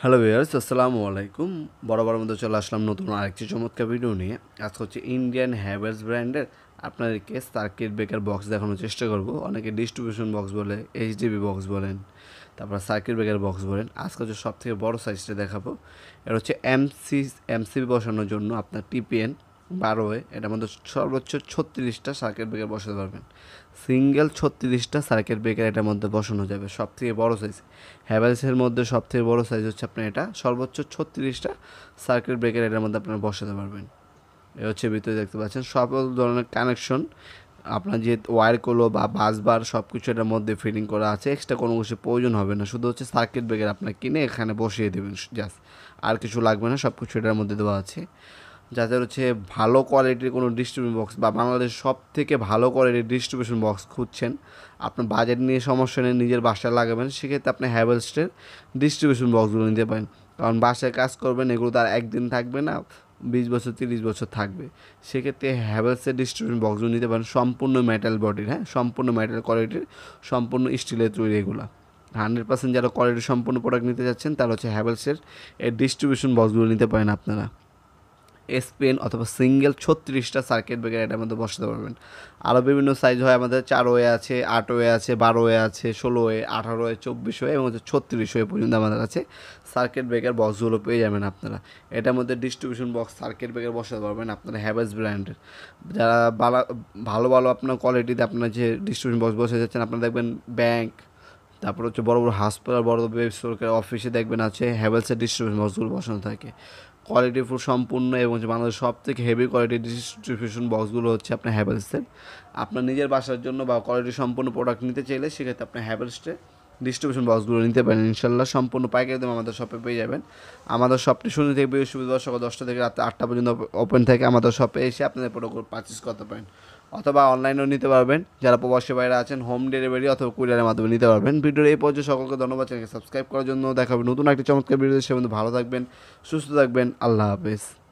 Hello viewers আসসালামু আলাইকুম। বরাবর মধ্যে চলে আসলাম নতুন আরেকটি চমৎকার ভিডিও নিয়ে। আজকে হচ্ছে ইন্ডিয়ান হ্যাভেলস ব্র্যান্ডের আপনাদেরকে সার্কিট ব্রেকার বক্স দেখানোর চেষ্টা করব। অনেকে ডিস্ট্রিবিউশন বক্স বলে এইচডিবি বক্স বলেন, তারপর সার্কিট ব্রেকার বক্স বলেন। আজকে হচ্ছে সব থেকে বড়ো সাইজটা দেখাবো। এটা হচ্ছে এমসি এমসিবি বসানোর জন্য আপনার টিপিএন বারোয়ে এটার মধ্যে সর্বোচ্চ ছত্রিশটা সার্কিট ব্রেকার বসাতে পারবেন। সিঙ্গেল ছত্রিশটা সার্কিট ব্রেকার এটার মধ্যে বসানো যাবে সব থেকে বড়ো সাইজ হ্যাভেলসের মধ্যে সব থেকে বড়ো সাইজ হচ্ছে আপনার এটা, সর্বোচ্চ ছত্রিশটা সার্কিট ব্রেকার এটার মধ্যে আপনারা বসাতে পারবেন। এ হচ্ছে ভিতরে দেখতে পাচ্ছেন সব ধরনের কানেকশন আপনার যে ওয়্যারগুলো বা বাসবার সব কিছু এটার মধ্যে ফিটিং করা আছে এক্সট্রা কোনো কিছু প্রয়োজন হবে না, শুধু হচ্ছে সার্কিট ব্রেকার আপনার কিনে এখানে বসিয়ে দেবেন জাস্ট আর কিছু লাগবে না সব কিছু এটার মধ্যে দেওয়া আছে। যাদের হচ্ছে ভালো কোয়ালিটির কোনো ডিস্ট্রিবিউশন বক্স বা বাংলাদেশ সব থেকে ভালো কোয়ালিটির ডিস্ট্রিবিউশন বক্স খুঁজছেন, আপনার বাজেট নিয়ে সমস্যা নেই, নিজের বাসায় লাগাবেন, সেক্ষেত্রে আপনি হ্যাভেলসটের ডিস্ট্রিবিউশন বক্সগুলো নিতে পারেন। কারণ বাসায় কাজ করবেন, এগুলো তার একদিন থাকবে না, বিশ বছর, তিরিশ বছর থাকবে। সেক্ষেত্রে হ্যাভেলসের ডিস্ট্রিবিউশন বক্সগুলো নিতে পারেন, সম্পূর্ণ মেটাল বডির হ্যাঁ? সম্পূর্ণ মেটাল কোয়ালিটির সম্পূর্ণ স্টিলের তৈরি এগুলো। হান্ড্রেড পার্সেন্ট যারা কোয়ালিটি সম্পূর্ণ প্রোডাক্ট নিতে যাচ্ছেন, তারা হচ্ছে হ্যাভেলসের এই ডিস্ট্রিবিউশন বক্সগুলো নিতে পারেন আপনারা। এসপেন অথবা সিঙ্গেল ছত্রিশটা সার্কিট ব্রেকার এটার মধ্যে বসাতে পারবেন। আরও বিভিন্ন সাইজ হয়, আমাদের চার ওয়ে আছে, আট ওয়ে আছে, বারো ওয়ে আছে, ষোলো ওয়ে আঠারো ওয়ে চব্বিশ ওয়ে এবং হচ্ছে ছত্রিশ ওয়ে পর্যন্ত আমাদের আছে সার্কিট ব্রেকার বক্সগুলো পেয়ে যাবেন আপনারা। এটার মধ্যে ডিস্ট্রিবিউশন বক্স সার্কিট ব্রেকার বসাতে পারবেন আপনারা হ্যাভেলস ব্র্যান্ডের যারা ভালো ভালো আপনার কোয়ালিটিতে আপনার যে ডিস্ট্রিবিউশন বক্স বসে যাচ্ছেন, আপনারা দেখবেন ব্যাংক তারপর হচ্ছে বড় বড় হাসপাতাল, বড় বেসরকারি অফিসে দেখবেন আছে হ্যাভেলসের ডিস্ট্রিবিউশন বক্সগুলো বসানো থাকে। কোয়ালিটি ফুল সম্পূর্ণ এবং হচ্ছে বাংলাদেশের সব থেকে হেভি কোয়ালিটি ডিস্ট্রিবিউশন বক্সগুলো হচ্ছে আপনার হ্যাভেলসের আপনার নিজের বাসার জন্য বা কোয়ালিটি সম্পূর্ণ প্রোডাক্ট নিতে চাইলে সেক্ষেত্রে আপনার হ্যাভেলসটে ডিস্ট্রিবিউশন বক্সগুলো নিতে পারেন, ইনশাল্লাহ সম্পূর্ণ পাইকারি দাম আমাদের শপে পেয়ে যাবেন। আমাদের শপটি শনি থেকে বৃহস্পতিবার সকাল দশটা থেকে রাত আটটা পর্যন্ত ওপেন থাকে। আমাদের শপে এসে আপনাদের প্রোডাক্ট পারচেস করতে পারেন। অথবা অনলাইনেও নিতে পারবেন। যারা প্রবাসী বাইরে আছেন হোম ডেলিভারি অথবা কুরিয়ারের মাধ্যমে নিতে পারবেন। ভিডিওর এই পর্যায়ে সকলকে ধন্যবাদ। চ্যানেলকে সাবস্ক্রাইব করার জন্য দেখাবে নতুন একটি চমৎকার ভিডিও সে ভালো থাকবেন, সুস্থ থাকবেন। আল্লাহ হাফেজ।